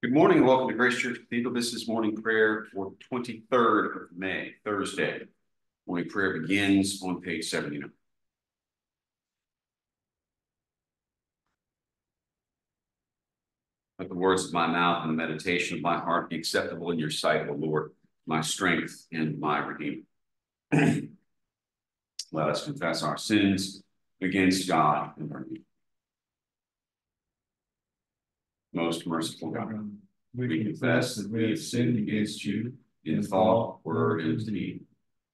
Good morning and welcome to Grace Church Cathedral. This is morning prayer for the twenty-third of May, Thursday. Morning prayer begins on page seventy-nine. Let the words of my mouth and the meditation of my heart be acceptable in your sight, O Lord, my strength and my redeemer. Let us confess our sins against God and our neighbor. Most merciful God, we confess that we have sinned against you in thought, word, and deed,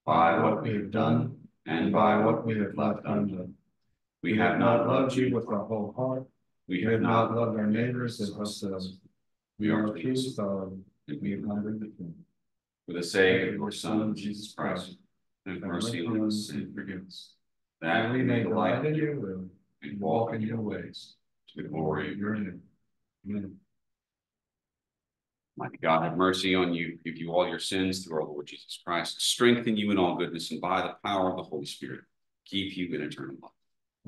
by what we have done and by what we have left undone. We have not loved you with our whole heart. We have not loved our neighbors as ourselves. We are accused of and we have hungered the king. For the sake of your Son, Jesus Christ, have mercy on us and forgive us. That we may delight in your will and walk in your ways, to the glory of your name. Amen. Mighty God, have mercy on you, give you all your sins through our Lord Jesus Christ, strengthen you in all goodness, and by the power of the Holy Spirit, keep you in eternal life.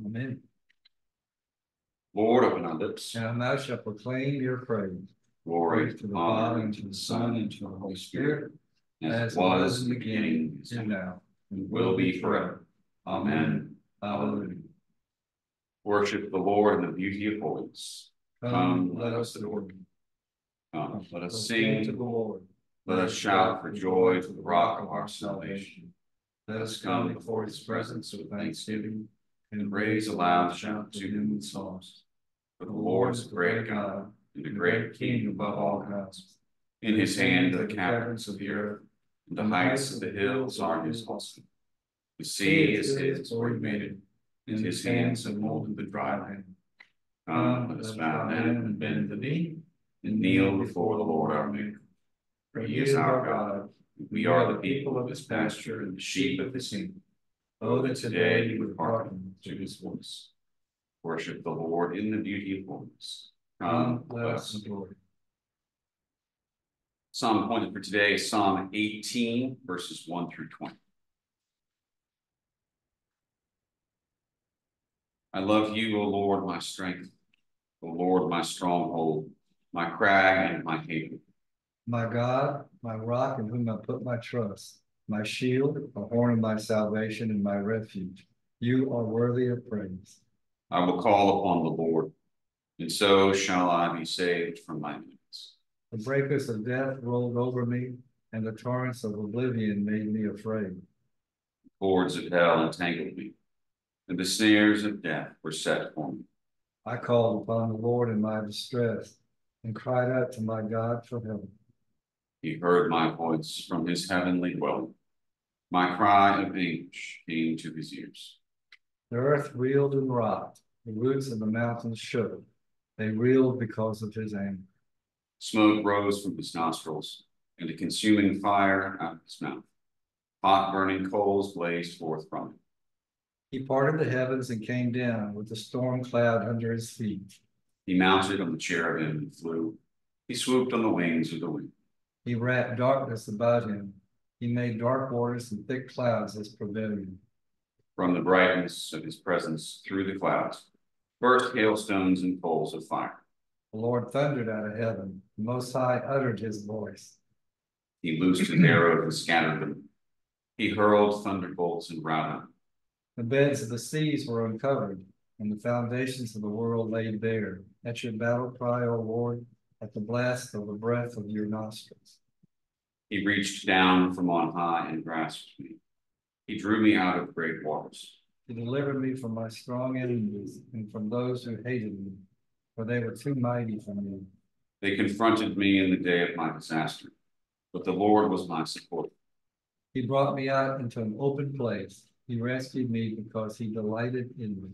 Amen. Lord, open our lips. And thou shalt proclaim your praise. Glory to the Father, and to the Son, and to the Holy Spirit, as it was in the beginning, is now, and will be forever. Amen. Hallelujah. Worship the Lord in the beauty of holiness. Um, come, let us adore him. Come, let us Sing to the Lord. let us shout for joy to the rock of our salvation. Let us come before his presence with thanksgiving And raise a loud shout to him with songs. For the Lord is a great God and a great King above all gods. In his hand the caverns of the earth, and the heights of the hills are his also. The sea is his, for he made it, and his hands have molded the dry land. Come, let us bow down and bend the knee, and kneel before the Lord our Maker. For he is our God, we are the people of his pasture and the sheep of his kingdom. Oh, that today you would hearken to his voice. Worship the Lord in the beauty of holiness. Come, let us adore. Psalm appointed for today is Psalm eighteen, verses one through twenty. I love you, O Lord, my strength, O Lord, my stronghold, my crag and my haven. My God, my rock in whom I put my trust, my shield, the horn of my salvation, and my refuge. You are worthy of praise. I will call upon the Lord, and so shall I be saved from my enemies. The breakers of death rolled over me, and the torrents of oblivion made me afraid. Cords of hell entangled me, and the snares of death were set for me. I called upon the Lord in my distress, and cried out to my God for help. He heard my voice from his heavenly dwelling. My cry of anguish came to his ears. The earth reeled and rocked, the roots of the mountains shook. They reeled because of his anger. Smoke rose from his nostrils, and a consuming fire out of his mouth. Hot burning coals blazed forth from him. He parted the heavens and came down with the storm cloud under his feet. He mounted on the cherubim and flew. He swooped on the wings of the wind. He wrapped darkness about him. He made dark waters and thick clouds his pavilion. From the brightness of his presence through the clouds, burst hailstones and coals of fire. The Lord thundered out of heaven. The Most High uttered his voice. He loosed his arrows and scattered them. He hurled thunderbolts and routed them. The beds of the seas were uncovered, and the foundations of the world laid bare. At your battle cry, O Lord, at the blast of the breath of your nostrils. He reached down from on high and grasped me. He drew me out of great waters. He delivered me from my strong enemies and from those who hated me, for they were too mighty for me. They confronted me in the day of my disaster, but the Lord was my support. He brought me out into an open place. He rescued me because he delighted in me.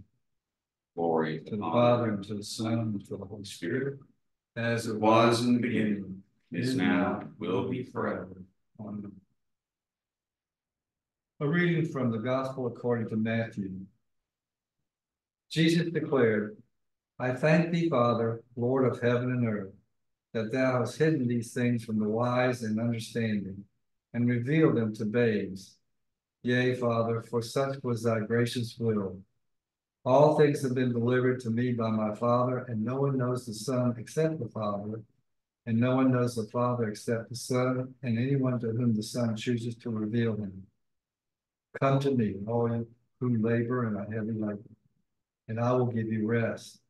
Glory To the Father, and to the Son, and to the Holy Spirit, as it was in the beginning, is now, will be forever. Amen. A reading from the Gospel according to Matthew. Jesus declared, I thank thee, Father, Lord of heaven and earth, that thou hast hidden these things from the wise and understanding, and revealed them to babes. Yea, Father, for such was thy gracious will. All things have been delivered to me by my Father, and no one knows the Son except the Father, And no one knows the Father except the Son, and anyone to whom the Son chooses to reveal him. Come to me, all you who labor and are heavy laden, and I will give you rest.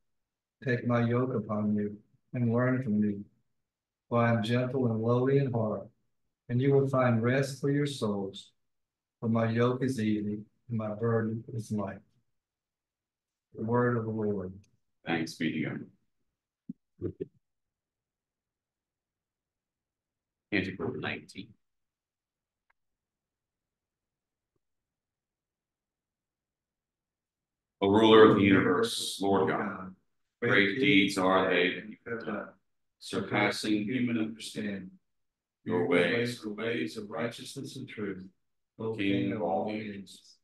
Take my yoke upon you and learn from me, for I am gentle and lowly in heart, and you will find rest for your souls. For my yoke is easy and my burden is light. The word of the Lord. Thanks be to God. Canticle nineteen. O ruler of the universe, Lord God, great deeds are they that you have done, surpassing human understanding. Your ways are ways of righteousness and truth, O King of all the ages.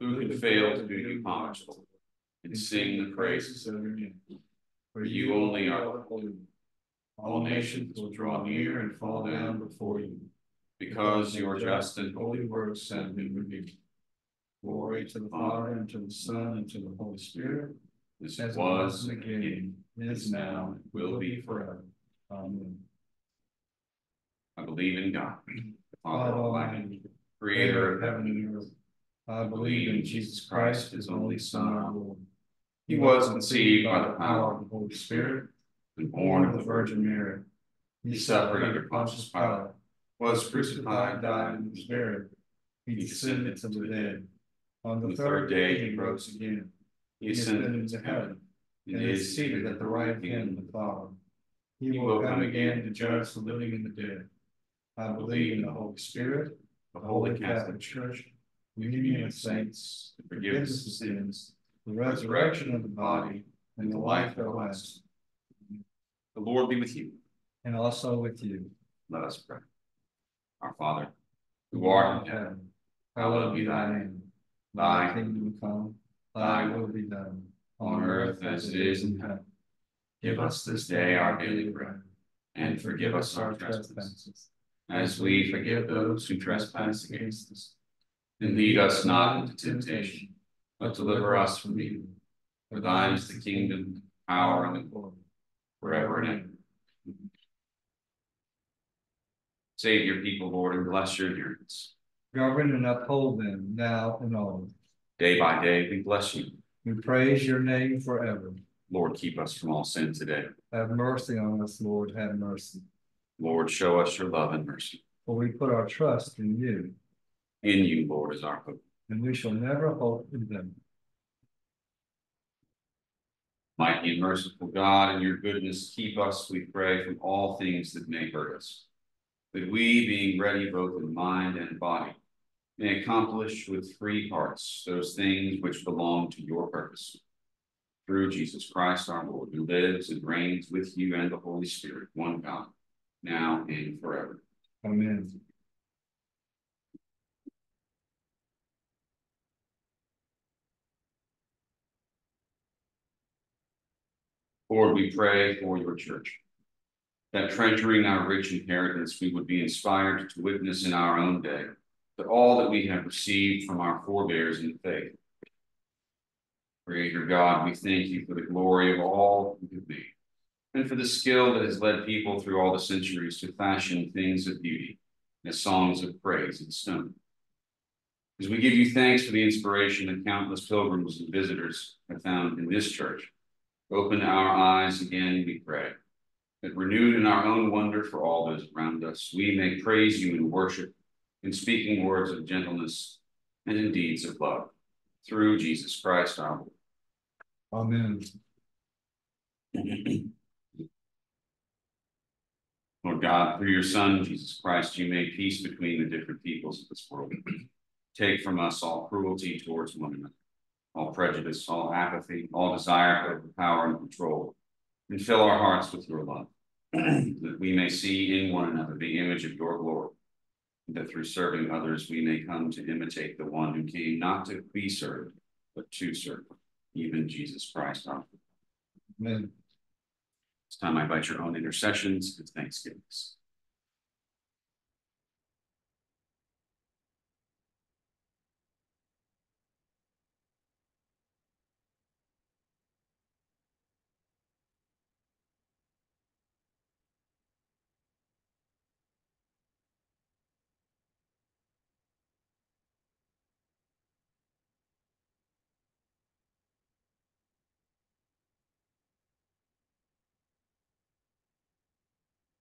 Who can fail to do you homage, Lord, and sing the praises of your name? For you only are holy. All nations will draw near and fall down before you, because your just and holy works have been revealed. Glory to the Father, and to the Son, and to the Holy Spirit, as it was in the beginning, is now, and will be forever. Amen. I believe in God, the Father Almighty, creator of heaven and earth. I believe in Jesus Christ, his only Son, our Lord. He was conceived by the power of the Holy Spirit and born of the Virgin Mary. He suffered under Pontius Pilate, was crucified, died, and was buried. He descended to the dead. On the third day he rose again. He ascended into heaven, and is seated at the right hand of the Father. He will come again to judge the living and the dead. I believe in the Holy Spirit, the Holy Catholic Church, the union of saints, the forgiveness of sins, the resurrection of the body, and the life everlasting. The Lord be with you. And also with you. Let us pray. Our Father, who art in heaven, hallowed be thy name. Thy kingdom come, thy will be done, on earth as it is in heaven. Give us this day our daily bread, and forgive us our trespasses, as we forgive those who trespass against us. And lead us not into temptation, but deliver us from evil. For thine is the kingdom, power, and the glory, forever and ever. Save your people, Lord, and bless your adherents. Govern and uphold them now and always. Day by day, we bless you. We praise your name forever. Lord, keep us from all sin today. Have mercy on us, Lord, have mercy. Lord, show us your love and mercy. For we put our trust in you. In you, Lord, is our hope. And we shall never hope in them. Mighty and merciful God, in your goodness, keep us, we pray, from all things that may hurt us. That we, being ready both in mind and body, may accomplish with free hearts those things which belong to your purpose. Through Jesus Christ our Lord, who lives and reigns with you and the Holy Spirit, one God, now and forever. Amen. Lord, we pray for your church. That treasuring our rich inheritance, we would be inspired to witness in our own day that all that we have received from our forebears in faith. Creator God, we thank you for the glory of all you have made, and for the skill that has led people through all the centuries to fashion things of beauty as songs of praise in stone. As we give you thanks for the inspiration that countless pilgrims and visitors have found in this church, open our eyes again, we pray, that renewed in our own wonder for all those around us, we may praise you in worship, in speaking words of gentleness, and in deeds of love, through Jesus Christ our Lord. Amen. Lord God, through your Son, Jesus Christ, you made peace between the different peoples of this world. Take from us all cruelty towards one another, all prejudice, all apathy, all desire for power and control, and fill our hearts with your love, that we may see in one another the image of your glory, and that through serving others we may come to imitate the one who came not to be served, but to serve, even Jesus Christ our. Amen. It's time I invite your own intercessions and thanksgivings.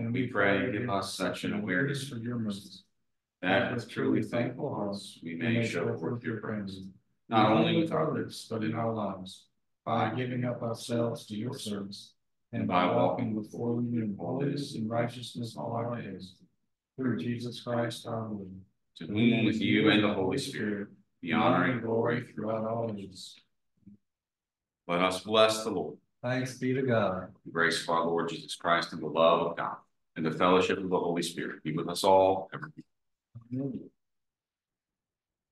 And We pray, give us such an awareness for your mercies. that with truly thankful hearts we may show forth your praise, not only with our lips, but in our lives, by giving up ourselves to your service. And by by walking before you in holiness and righteousness all our days. Through Jesus Christ our Lord. to whom with you and the Holy Spirit be honor and glory. throughout all ages. Let us bless the Lord. Thanks be to God. The grace of our Lord Jesus Christ and the love of God and the fellowship of the Holy Spirit be with us all. ever.